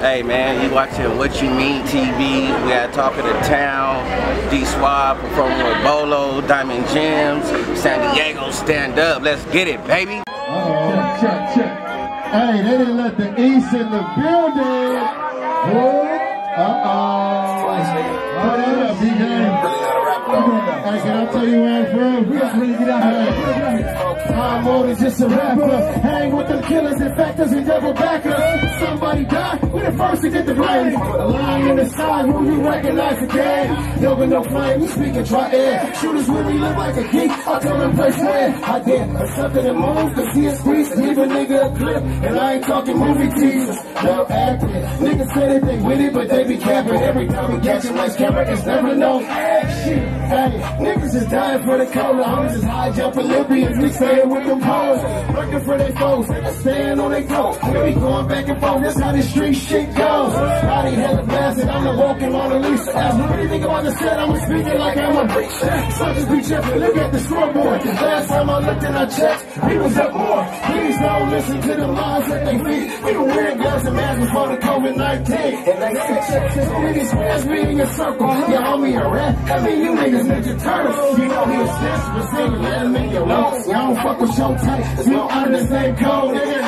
Hey man, you watching What You Mean TV. We got Talk of Tha Town, D Swab performing with Bolo, Diamond Gems, San Diego stand up. Let's get it, baby. Uh-oh. Check, check, check. Hey, they didn't let the East in the building. Uh-oh. Put it up, D-Game. Hey, can I tell you where I'm from? We just really get out here. I'm than just a rapper. Hang with them killers and factors and devil backers. Somebody die, we the first to get the blame. A line in the side, who you recognize again? Yoga no flame, we speaking try air. Shooters when we look like a geek. I tell them place where I dare. Accepted and move, cause he is squeeze. Leave a nigga a clip. And I ain't talking movie teasers. No acting. Niggas say they with it, but they be capping. Every time we catch him, like camera, it's never no Hey, niggas is dying for the cola. Homies is high jumping Libyans. We staying with them poets. Working for their foes. Staying on their toes. We be going back and forth. That's how this street shit goes. Body hella blasted. I'm the walking Mona Lisa. Ask me anything about the set. I'm speaking like I'm a preacher. Suckers be tripping. Look at the scoreboard. Last time I looked and I checked, we was up more. Please don't listen to the lies that they feed. We were wearing gloves and masks before the COVID-19. And they said, so many squares be in your circle. Uh-huh. Your homie a rat. I mean, you niggas Ninja Turtles. You know he a snitch, but singing, let him in your lungs. Y'all don't fuck with Showtime. There's no under the same code, nigga. Hell no.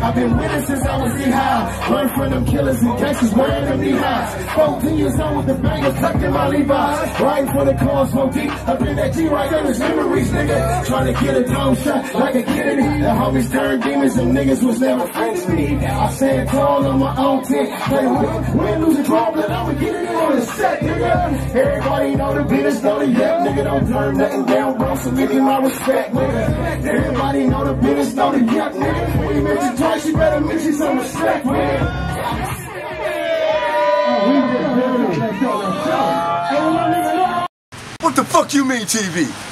I've been it since I was knee-high. Learned from them killers and gangsters wearing them knee-highs. 14 years old with the bangers tucked in my Levi's. Riding for the cause, smoke deep. I've been that G-Right on his memories, nigga. Trying to get a dome shot like a Kennedy. The homies turned demons and niggas was never friends with me. I stand tall on my own tent. Play win, win, lose, and draw, but I'ma get it in on the set, nigga. Everybody know the business, know the yep, nigga. Don't turn nothing down, bro, so give me my respect, nigga. Everybody know the business, know the yep, nigga. Twice, you better mention some respect, man. What the fuck you mean TV?